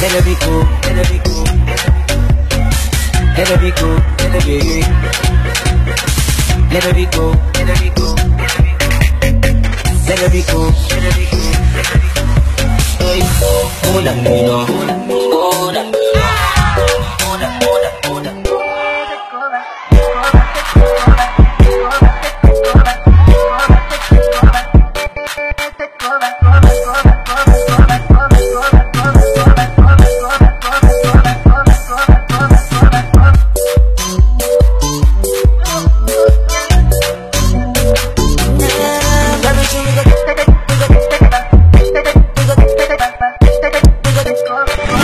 it be cool, it be cool it be cool, it'll be It'll be cool, it be cool it be cool, it'll be cool Hey, Oh up, Oh know Oh up, Oh up, Oh up, hold up Go back. Thank you.